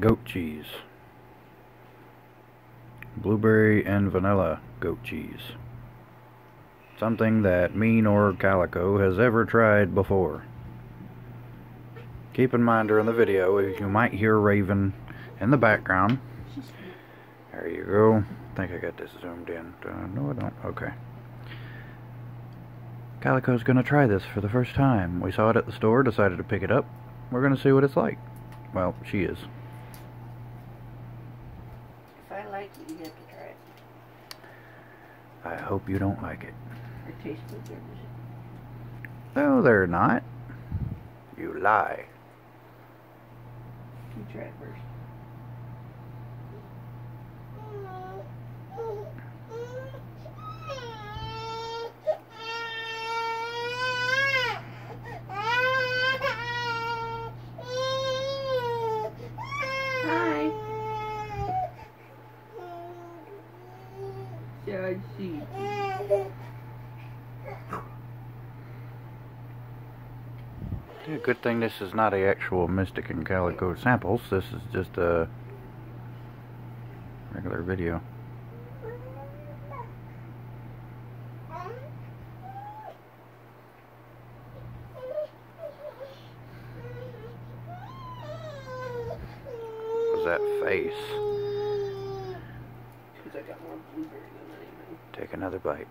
goat cheese. Blueberry and vanilla goat cheese. Something that me or Calico has ever tried before. Keep in mind during the video, you might hear Raven in the background. There you go. I think I got this zoomed in. Uh, no, I don't. Okay. Calico's gonna try this for the first time. We saw it at the store, decided to pick it up. We're gonna see what it's like. Well, she is. If I like it, you have to try it. I hope you don't like it. It tastes good, there, is No, they're not. You lie. You try it first. Hi. I see. Yeah, good thing this is not a actual Mystic and Calico samples. This is just a regular video. Was that face? Because I got more blueberry than anything. Take another bite.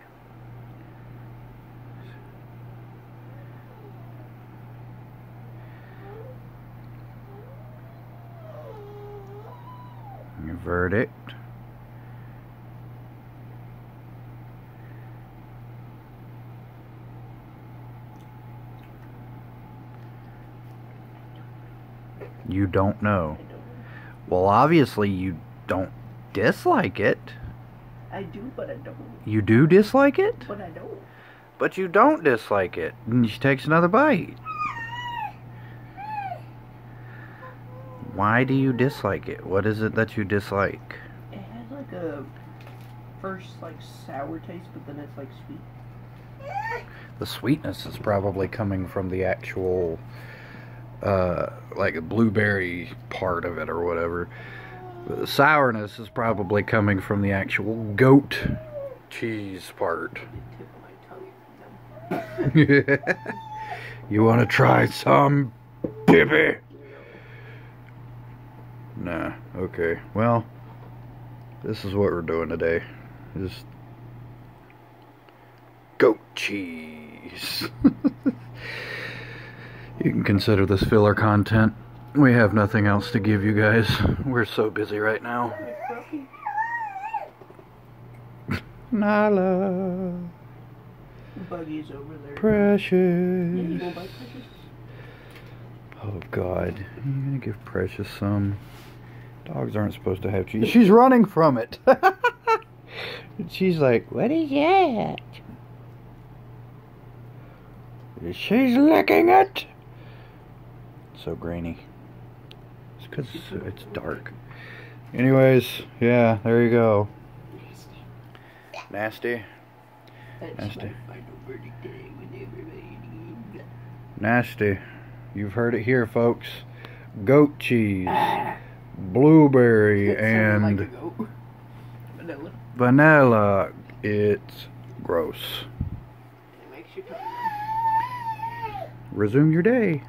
Your verdict. You don't know. Well, obviously you don't dislike it. I do, but I don't. You do dislike it? But I don't. But you don't dislike it. And she takes another bite. Why do you dislike it? What is it that you dislike? It has like a first like sour taste, but then it's like sweet. The sweetness is probably coming from the actual, uh, like blueberry part of it or whatever. The sourness is probably coming from the actual goat cheese part. The tip of my tongue. you want to try some, Pippi? Nah. Okay. Well, this is what we're doing today. Just goat cheese. you can consider this filler content. We have nothing else to give you guys. We're so busy right now. Nala, Buggy's over there. precious. Yeah, you gonna bite Precious? Oh God, you gonna give Precious some? Dogs aren't supposed to have cheese. She's running from it. She's like, what is that? She's licking it. So grainy. Because it's dark. Anyways, yeah, there you go. Nasty. Nasty. my final verdict today with everybody. Nasty. You've heard it here, folks. Goat cheese, blueberry, and like. Vanilla. vanilla. It's gross. It you. Resume your day.